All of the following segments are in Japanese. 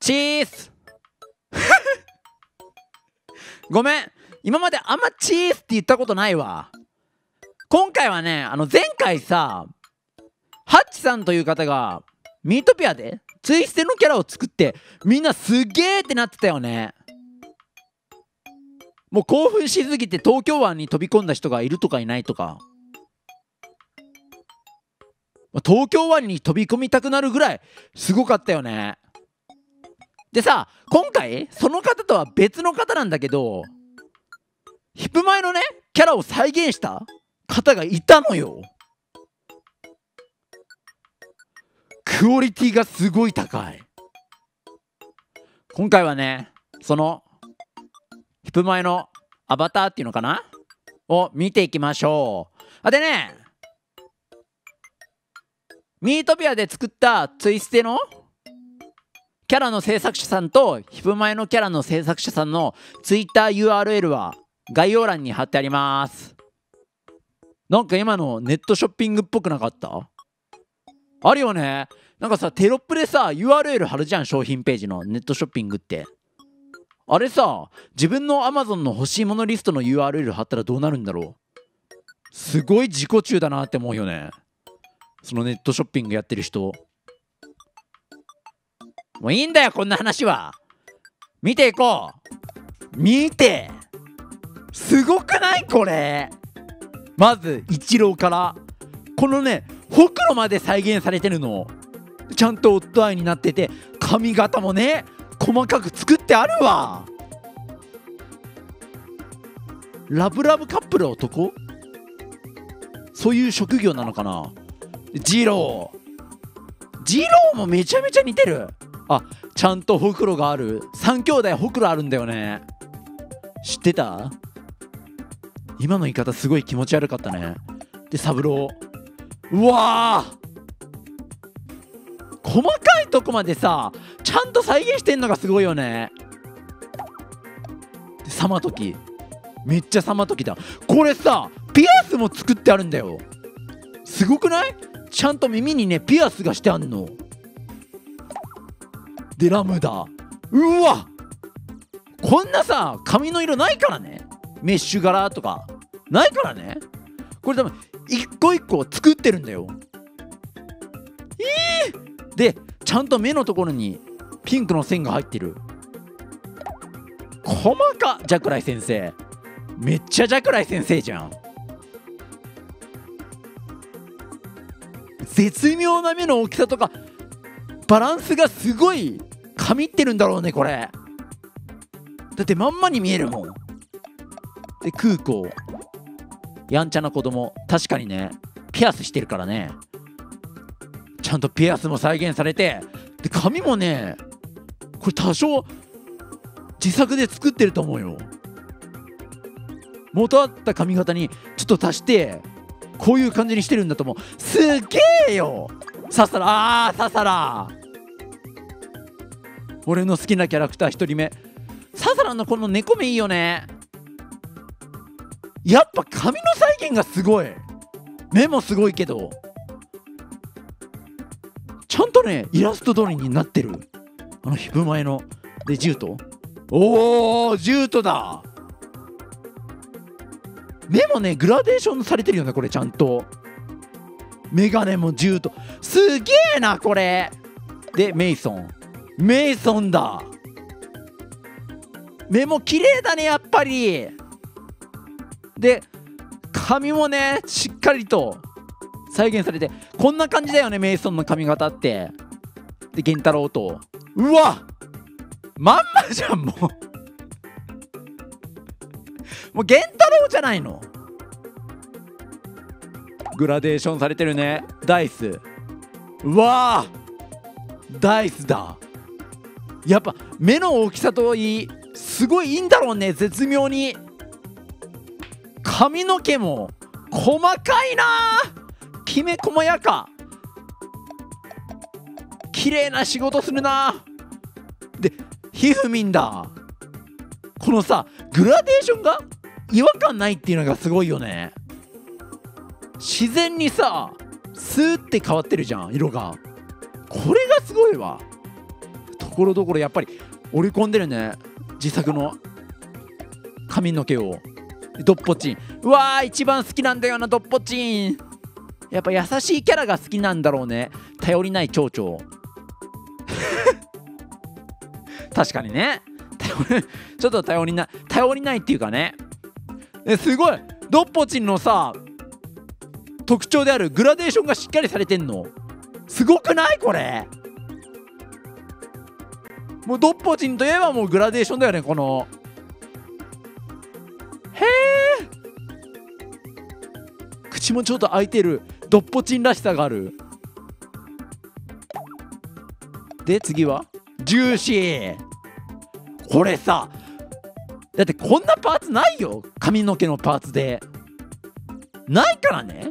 チーズ。ごめん。今まであんまチーズって言ったことないわ。今回はねあの前回さハッチさんという方がミートピアでツイステのキャラを作ってみんなすげーってなってたよね。もう興奮しすぎて東京湾に飛び込んだ人がいるとかいないとか。東京湾に飛び込みたくなるぐらいすごかったよね。でさ今回その方とは別の方なんだけどヒップ前のねキャラを再現した方がいたのよ。クオリティがすごい高い。今回はねそのヒップ前のアバターっていうのかな？を見ていきましょう。あでねミートピアで作ったツイステのキャラの制作者さんとヒプ前のキャラの制作者さんの TwitterURL は概要欄に貼ってあります。なんか今のネットショッピングっぽくなかった？あるよね。なんかさテロップでさ URL 貼るじゃん商品ページのネットショッピングって。あれさ自分の Amazon の欲しいものリストの URL 貼ったらどうなるんだろう？すごい自己中だなって思うよね。そのネットショッピングやってる人。もういいんだよこんな話は。見ていこう。見て。すごくない？これ。まず一郎から。このねほくろまで再現されてるの。ちゃんとオットアイになってて髪型もね細かく作ってあるわ。ラブラブカップル男？そういう職業なのかな？ジロー。ジローもめちゃめちゃ似てる。あちゃんとほくろがある。3兄弟ほくろあるんだよね。知ってた？今の言い方すごい気持ち悪かったね。で三郎。うわ細かいとこまでさちゃんと再現してんのがすごいよね。でサマトキめっちゃサマトキだ。これさピアスも作ってあるんだよ。すごくない？ちゃんと耳にねピアスがしてあんの。でラムだ。うわ。こんなさ髪の色ないからね。メッシュ柄とか。ないからね。これ多分一個一個作ってるんだよ。えー、でちゃんと目のところにピンクの線が入ってる。細か。ジャクライ先生。めっちゃジャクライ先生じゃん。絶妙な目の大きさとかバランスがすごい。神ってるんだろうねこれ。だってまんまに見えるもん。で空港。やんちゃな子供。確かにね。ピアスしてるからね。ちゃんとピアスも再現されて。で髪もねこれ多少自作で作ってると思うよ。元あった髪型にちょっと足してこういう感じにしてるんだと思う。すげえよ！ササラあーササラ俺の好きなキャラクター1人目。ササラのこの猫目いいよね。やっぱ髪の再現がすごい。目もすごいけどちゃんとねイラスト通りになってる。あのヒプ前の。でジュートおおジュートだ。目もねグラデーションされてるよねこれちゃんと。メガネもジュートすげえなこれ。でメイソン。メイソンだ。目も綺麗だねやっぱり。で髪もねしっかりと再現されてこんな感じだよねメイソンの髪型って。で源太郎と。うわまんまじゃんもう。もう源太郎じゃないの。グラデーションされてるねダイス。うわーダイスだ。やっぱ目の大きさといいすごいいいんだろうね絶妙に。髪の毛も細かいな。きめ細やか。綺麗な仕事するな。でひふみんだ。このさグラデーションが違和感ないっていうのがすごいよね。自然にさスーって変わってるじゃん色が。これがすごいわ。ところどころやっぱり織り込んでるね。自作の。髪の毛を。ドッポチン。うわー一番好きなんだよなドッポチン。やっぱ優しいキャラが好きなんだろうね。頼りない蝶々。確かにね。ちょっと頼りない。頼りないっていうかね。えすごい。ドッポチンのさ特徴であるグラデーションがしっかりされてんの。すごくない？これ。もうドッポチンといえばもうグラデーションだよねこの。へえ口もちょっと開いてるドッポチンらしさがある。で次は？ジューシー。これさだってこんなパーツないよ。髪の毛のパーツで。ないからね。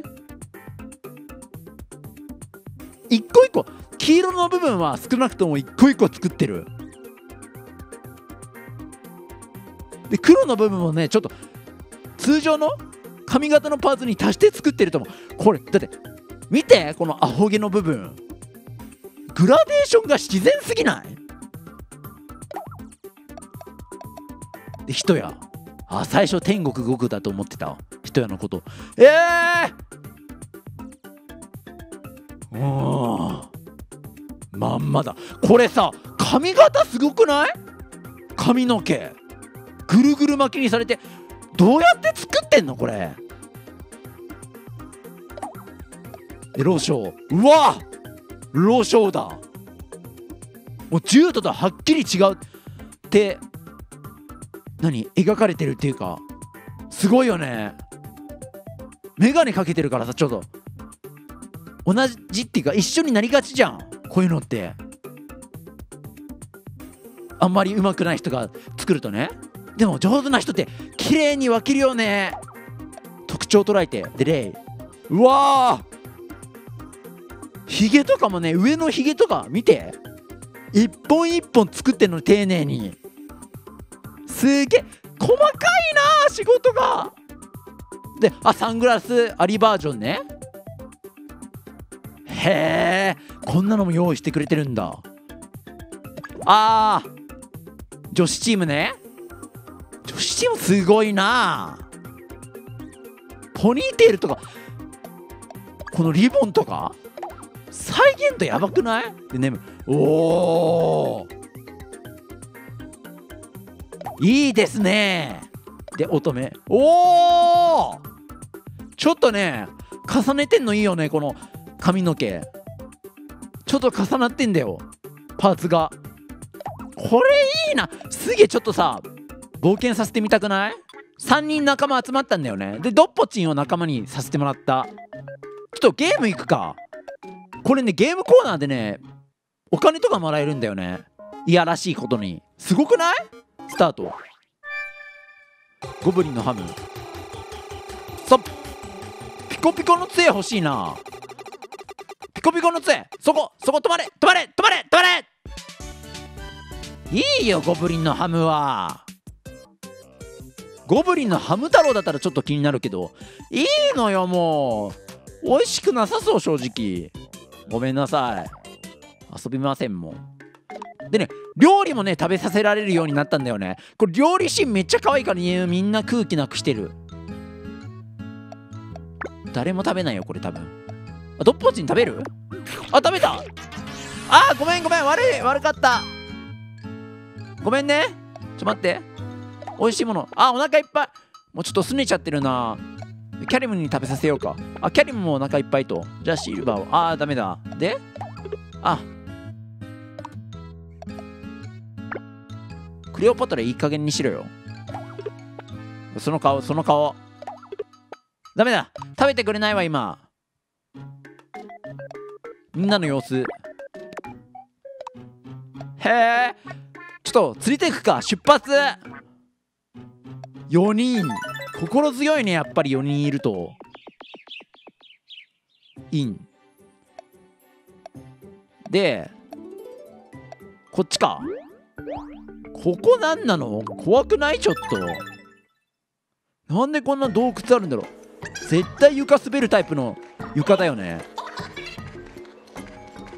一個一個。黄色の部分は少なくとも一個一個作ってる。で黒の部分もねちょっと通常の髪型のパーツに足して作ってると思う。これだって見てこのアホ毛の部分。グラデーションが自然すぎない？で人や。あ最初天国極だと思ってた。人やのこと。ええー、うんまんまだ。これさ髪型すごくない？髪の毛。ぐるぐる巻きにされてどうやって作ってんのこれ？でローショー。うわ！ローショーだ。もうジュートとはっきり違うって何？描かれてるっていうかすごいよね。眼鏡かけてるからさちょっと同じっていうか一緒になりがちじゃんこういうのって。あんまり上手くない人が作るとね。でも上手な人って綺麗に分けるよね。特徴捉えて。でレイうわヒゲとかもね上のヒゲとか見て。一本一本作ってんの丁寧に。すげえ。細かいな仕事が。であサングラスありバージョンね。へえ。こんなのも用意してくれてるんだ。あー。女子チームね女子チームすごいな。ポニーテールとか。このリボンとか。再現度やばくない？でねおおいいですね。で乙女。おおちょっとね重ねてんのいいよねこの髪の毛。ちょっと重なってんだよ。パーツが。これいいな。すげえちょっとさ冒険させてみたくない ?3 人仲間集まったんだよね。でドッポチンを仲間にさせてもらった。ちょっとゲーム行くか。これねゲームコーナーでねお金とかもらえるんだよね。いやらしいことに。すごくない？スタート。ゴブリンのハム。さピコピコの杖欲しいな。ピコピコの杖。そこそこ止まれ。止まれ止まれ止まれ。いいよゴブリンのハムは。ゴブリンのハム太郎だったらちょっと気になるけどいいのよもう。美味しくなさそう正直。ごめんなさい。遊びませんもんでね料理もね食べさせられるようになったんだよね。これ料理シーンめっちゃ可愛いから、ね、みんな空気なくしてる。誰も食べないよこれ多分。あドッポチン食べる？あ食べた。あごめんごめん悪い悪かった。ごめんね。ちょ待って。美味しいもの。あお腹いっぱい。もうちょっとすねちゃってるな。キャリムに食べさせようか。あキャリムもお腹いっぱいと。じゃあシルバーを。あーダメだ。で？あ。クレオパトラいい加減にしろよ。その顔その顔。ダメだ。食べてくれないわ今。みんなの様子。へえちょっと釣りていくか出発。4人。心強いねやっぱり4人いると。イン。でこっちか。ここ何なの？怖くない？ちょっと。なんでこんな洞窟あるんだろう。絶対床滑るタイプの床だよね。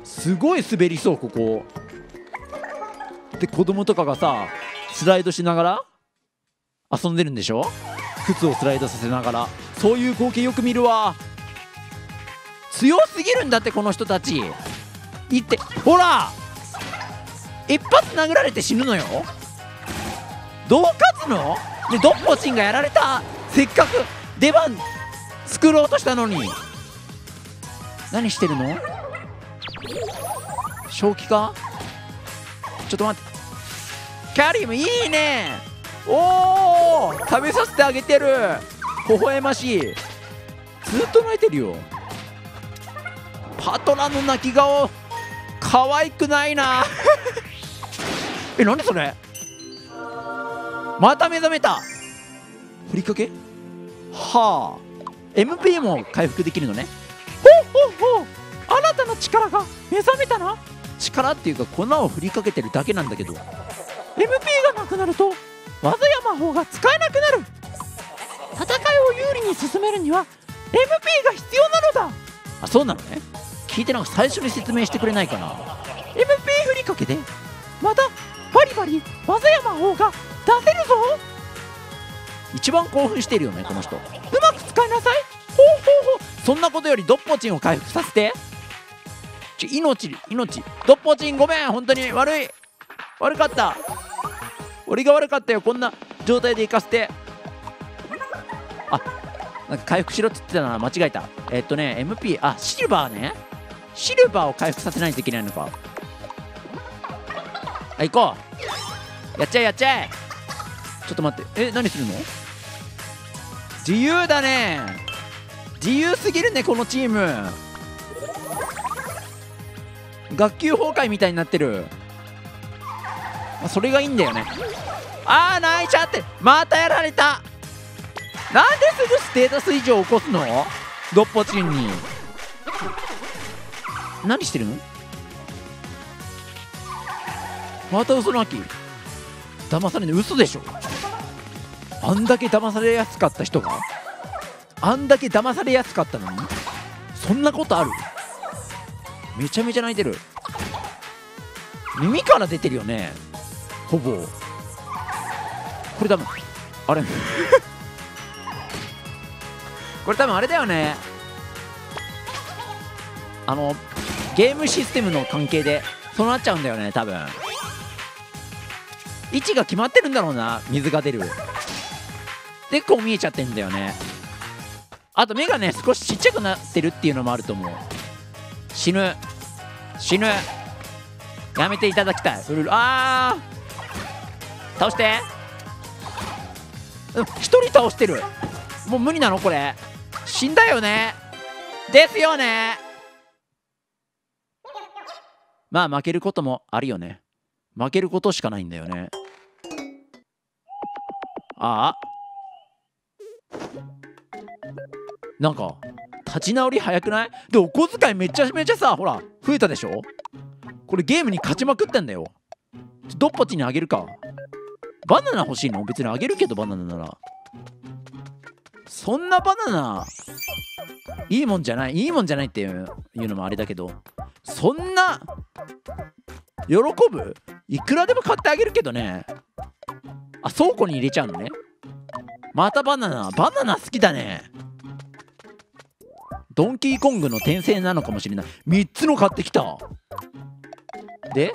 すごい滑りそうここ。で子供とかがさスライドしながら遊んでるんでしょ？靴をスライドさせながら。そういう光景よく見るわ。強すぎるんだってこの人たち。いってほら！一発殴られて死ぬのよ。どう勝つの？でドッポチンがやられた。せっかく出番作ろうとしたのに。何してるの？正気か？ちょっと待って。キャリーもいいね。おお食べさせてあげてる。微笑ましい。ずっと泣いてるよ。パトラの泣き顔可愛くないな。え何それ？また目覚めた。ふりかけ？はあ。MP も回復できるのね。ほうほうほう。あなたの力が目覚めたな。力っていうか粉を振りかけてるだけなんだけど。MP がなくなると技や魔法が使えなくなる。戦いを有利に進めるには MP が必要なのだ。あそうなのね。聞いてなんか最初に説明してくれないかな。MP 振りかけでまたバリバリ技や魔法が出せるぞ。一番興奮してるよねこの人。うまく使いなさい。ほうほうほう。そんなことよりドッポチンを回復させて。ちょ命命。ドッポチンごめん。本当に悪い。悪かった俺が悪かったよこんな状態で行かせて。あなんか回復しろって言ってたな間違えた。えっとね MP あシルバーね。シルバーを回復させないといけないのか。あ行こう。やっちゃえやっちゃえ。ちょっと待って。え何するの？自由だね。自由すぎるねこのチーム。学級崩壊みたいになってる。それがいいんだよね。あー泣いちゃって。またやられた。なんですぐステータス異常起こすの？ドッポチンに。何してるの？また嘘泣き騙されない嘘でしょ。あんだけ騙されやすかった人が。あんだけ騙されやすかったのに。そんなことある？めちゃめちゃ泣いてる。耳から出てるよね。ほぼ。これ多分あれ。これ多分あれだよね。あのゲームシステムの関係でそうなっちゃうんだよね多分。位置が決まってるんだろうな水が出る。でこう見えちゃってんだよね。あと目がね少しちっちゃくなってるっていうのもあると思う。死ぬ。死ぬ。やめていただきたい。あー倒して。うん一人倒してる。もう無理なのこれ。死んだよね。ですよね。まあ負けることもあるよね。負けることしかないんだよね。ああ。なんか立ち直り早くない？でお小遣いめちゃめちゃさほら増えたでしょ？これゲームに勝ちまくってんだよ。ドッポチにあげるか。バナナ欲しいの？別にあげるけどバナナなら。そんなバナナいいもんじゃないいいもんじゃないっていうのもあれだけどそんな喜ぶ？いくらでも買ってあげるけどね。あ倉庫に入れちゃうのね。またバナナバナナ好きだね。ドンキーコングの転生なのかもしれない。3つの買ってきた。で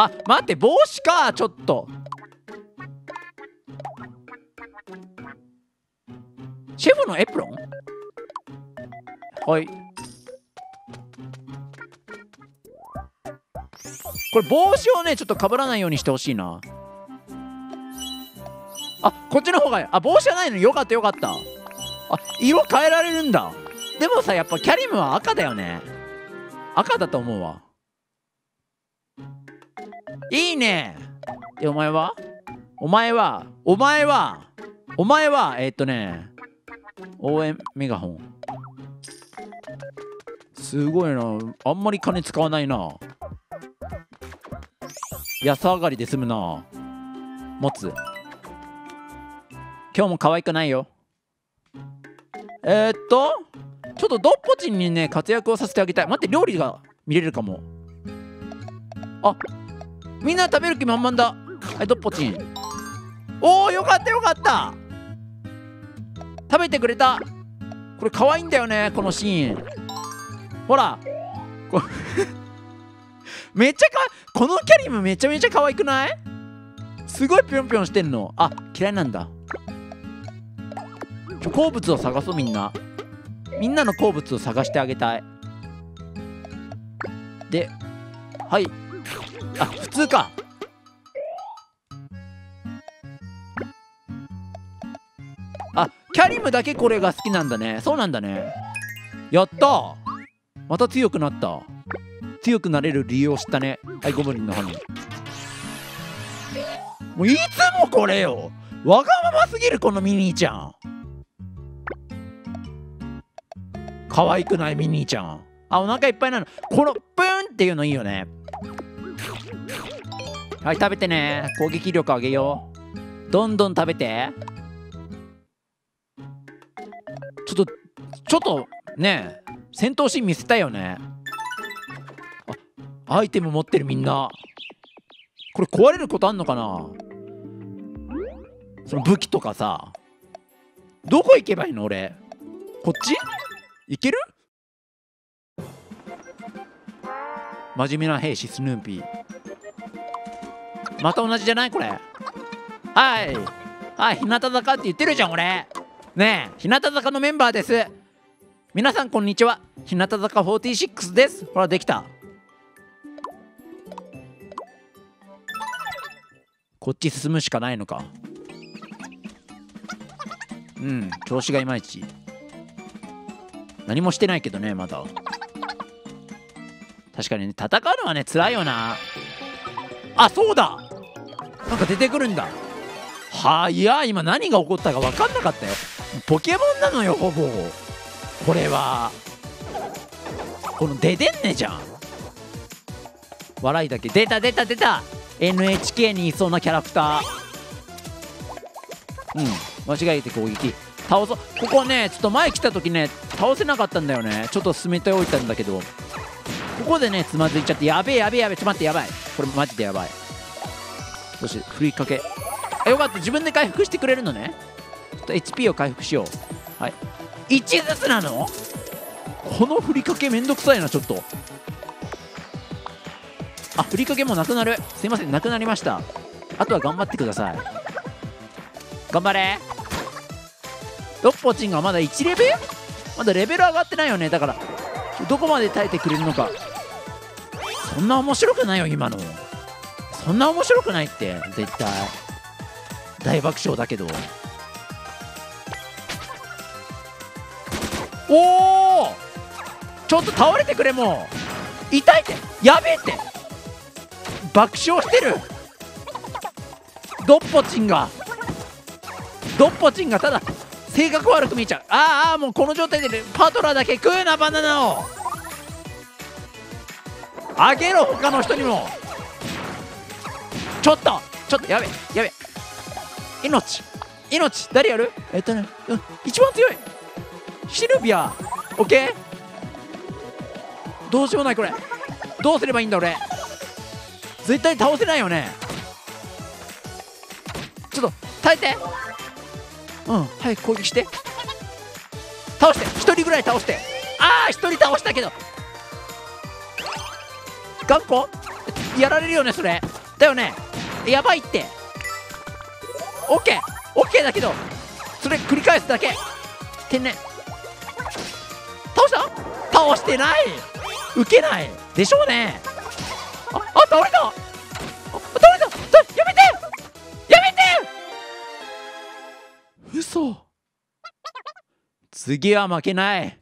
あ待って帽子かちょっと。シェフのエプロン？はい。これ帽子をねちょっとかぶらないようにしてほしいな。あこっちの方がいいあ帽子じゃないの？よかったよかった。あ色変えられるんだ。でもさやっぱキャリムは赤だよね。赤だと思うわ。いいね。えお前は？お前は？お前は？お前は？えー、っとね応援メガホン。すごいな。あんまり金使わないな。安上がりで済むな。持つ。今日も可愛くないよ。えー、っとちょっとドッポチンにね活躍をさせてあげたい。待って料理が見れるかも。あみんな食べる気満々だ。はいドッポチン。おおよかったよかった。食べてくれた。これ可愛いんだよねこのシーン。ほら。めっちゃかこのキャリムめちゃめちゃ可愛くない？すごいぴょんぴょんしてんの。あ嫌いなんだ。ちょ好物を探そうみんな。みんなの好物を探してあげたい。ではい。あ普通か。あキャリムだけこれが好きなんだね。そうなんだね。やった。また強くなった。強くなれる理由を知ったね。はいゴブリンの羽もういつもこれよ。わがまますぎるこのミニーちゃん。可愛くないミニーちゃん。あお腹いっぱいなの。このプーンっていうのいいよね。はい食べてね。攻撃力上げよう。どんどん食べて。ちょっとちょっとね戦闘シーン見せたいよね。あアイテム持ってるみんな。これ壊れることあんのかな。その武器とかさ。どこ行けばいいの俺。こっち？行ける？真面目な兵士スヌーピー。また同じじゃない？これ。はい。はい。日向坂って言ってるじゃん俺ねえ。日向坂のメンバーです。皆さんこんにちは。日向坂46です。ほらできた。こっち進むしかないのか。うん。調子がいまいち。何もしてないけどねまだ。確かにね戦うのはね辛いよな。あそうだ。なんか出てくるんだ。はや今何が起こったか分かんなかったよ。ポケモンなのよほぼ。これは。この出てんねじゃん。笑いだけ。出た出た出た。NHK にいそうなキャラクター。うん。間違えて攻撃。倒そう。ここねちょっと前来た時ね倒せなかったんだよね。ちょっと進めておいたんだけど。ここでねつまずいちゃって。やべえやべえやべえ。ちょっと待ってやばい。これマジでやばい。そして振りかけ。あよかった。自分で回復してくれるのね。ちょっと HP を回復しよう。はい。1ずつなの？この振りかけめんどくさいなちょっと。あ振りかけもなくなる。すいませんなくなりました。あとは頑張ってください。頑張れ。ロッポチンがまだ1レベル？まだレベル上がってないよね。だからどこまで耐えてくれるのか。そんな面白くないよ今の。そんな面白くないって絶対。大爆笑だけど。おおちょっと倒れてくれもう。痛いって。やべえって。爆笑してる。ドッポチンが。ドッポチンがただ性格悪く見えちゃう。ああもうこの状態で、ね、パトラーだけ食うなバナナを。あげろ他の人にも。ちょっとちょっとやべやべ。命命誰やる？えっとね、うん、一番強い。シルビア。オッケーどうしようもないこれ。どうすればいいんだ俺。絶対倒せないよね。ちょっと耐えて。うん。早く攻撃して。倒して。1人ぐらい倒して。ああ1人倒したけど。頑固？やられるよねそれ。だよねやばいって。オッケー。オッケーだけどそれ繰り返すだけ。天然倒した？倒してない。受けない。でしょうね。ああ倒れた。あ倒れた。やめて。やめて。嘘。次は負けない。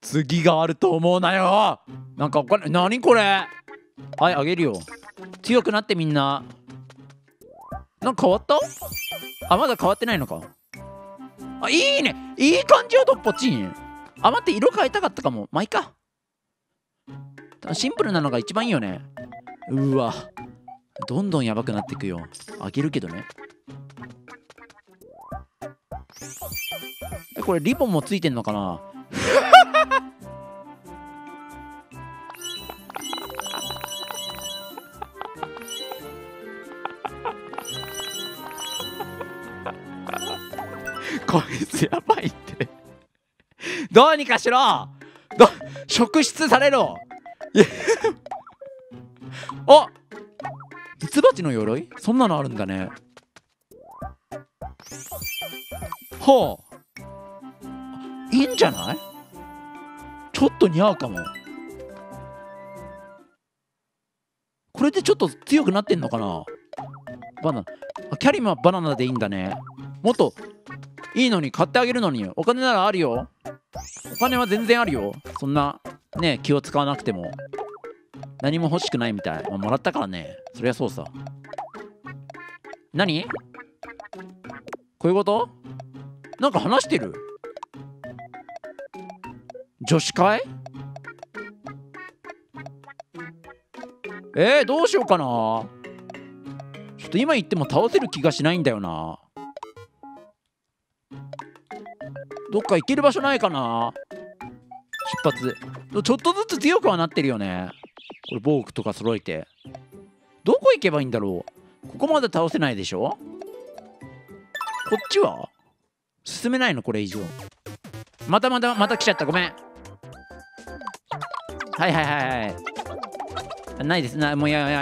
次があると思うなよ。なんかお金何これ。はいあげるよ。強くなってみんな。なんか変わった？あまだ変わってないのか。あいいね。いい感じよドッポチン。あ待って色変えたかったかも。まあいいか。シンプルなのが一番いいよね。うわ。どんどんやばくなっていくよ。あげるけどね。これリボンもついてんのかな？どうにかしろ。ど職質されろ。あ ミツバチの鎧？そんなのあるんだね。はあいいんじゃない？ちょっと似合うかも。これでちょっと強くなってんのかな？バナナ。キャリムはバナナでいいんだね。もっといいのに買ってあげるのにお金ならあるよ。お金は全然あるよ。そんなね気を使わなくても。何も欲しくないみたい、まあ、もらったからね。そりゃそうさ。何？こういうこと？なんか話してる？女子会？えー、どうしようかな。ちょっと今言っても倒せる気がしないんだよな。どっか行ける場所ないかな？出発。ちょっとずつ強くはなってるよね。これボークとか揃えて。どこ行けばいいんだろう？ここまで倒せないでしょ？こっちは？進めないの？これ以上。またまたまた来ちゃった。ごめん。はいはいはいはい。ないです。なもういやいや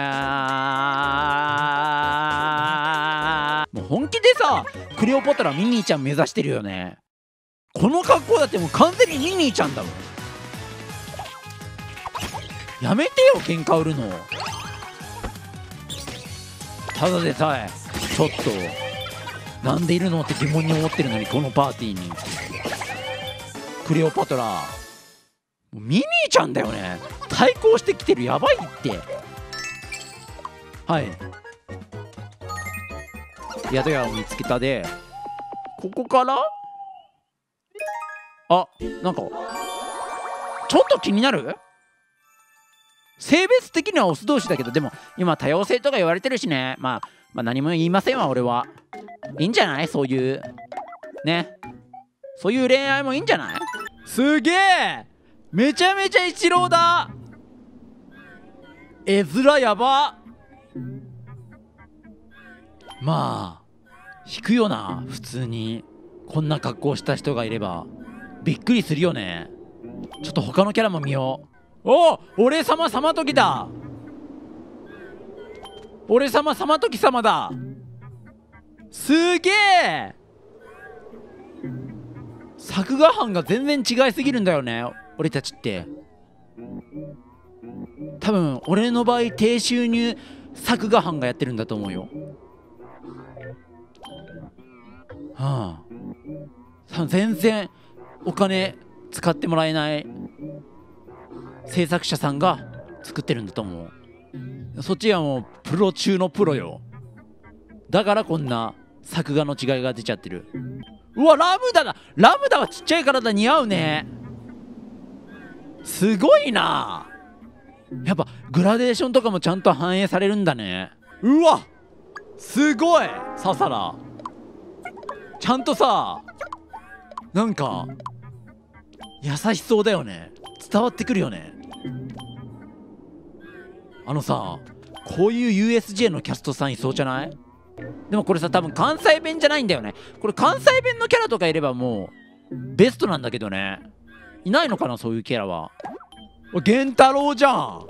もう本気でさクレオパトラミニーちゃん目指してるよねこの格好だってもう完全にミニーちゃんだもん。やめてよ喧嘩売るの。ただでさえちょっとなんでいるのって疑問に思ってるのにこのパーティーに。クレオパトラ。ミニーちゃんだよね。対抗してきてるやばいって。はい。宿屋を見つけたで。ここからあなんかちょっと気になる？性別的にはオス同士だけどでも今多様性とか言われてるしね、まあ、まあ何も言いませんわ俺は。いいんじゃない？そういうね。そういう恋愛もいいんじゃない？すげえ！めちゃめちゃイチローだ！絵面やば！まあ引くよな普通に。こんな格好した人がいれば。びっくりするよね。ちょっと他のキャラも見よう。お俺様様時だ。俺様様時様だ。すげえ。作画班が全然違いすぎるんだよね俺たちって。多分俺の場合低収入作画班がやってるんだと思うよ。はあ全然お金使ってもらえない制作者さんが作ってるんだと思う。そっちはもうプロ中のプロよ。だからこんな作画の違いが出ちゃってる。うわラムダだ。ラムダはちっちゃい体似合うね。すごいな。やっぱグラデーションとかもちゃんと反映されるんだね。うわすごい。ササラちゃんとさなんか優しそうだよね。伝わってくるよね。あのさこういう USJ のキャストさんいそうじゃない？でもこれさ多分関西弁じゃないんだよね。これ関西弁のキャラとかいればもうベストなんだけどね。いないのかなそういうキャラは？源太郎じゃん。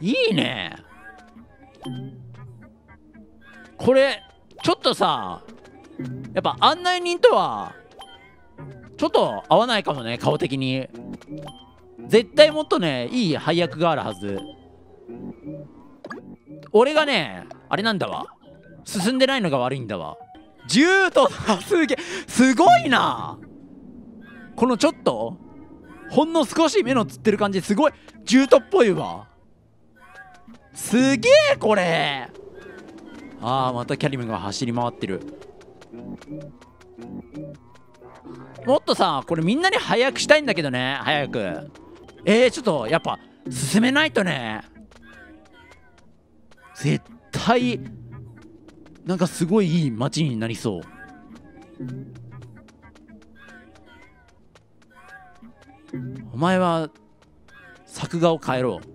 いいね。これちょっとさやっぱ案内人とはちょっと合わないかもね顔的に。絶対もっとねいい配役があるはず。俺がねあれなんだわ。進んでないのが悪いんだわ。銃とすげすごいな。このちょっとほんの少し目のつってる感じすごいジュートっぽいわ。すげえこれ。ああまたキャリムが走り回ってる。もっとさこれみんなに早くしたいんだけどね早く。えー、ちょっとやっぱ進めないとね。絶対なんかすごいいい街になりそう。お前は作画を変えろ。